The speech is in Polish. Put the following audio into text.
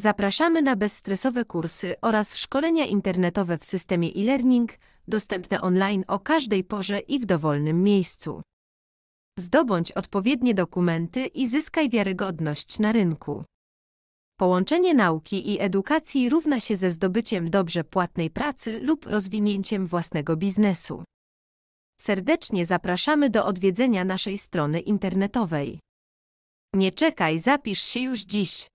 Zapraszamy na bezstresowe kursy oraz szkolenia internetowe w systemie e-learning, dostępne online o każdej porze i w dowolnym miejscu. Zdobądź odpowiednie dokumenty i zyskaj wiarygodność na rynku. Połączenie nauki i edukacji równa się ze zdobyciem dobrze płatnej pracy lub rozwinięciem własnego biznesu. Serdecznie zapraszamy do odwiedzenia naszej strony internetowej. Nie czekaj, zapisz się już dziś.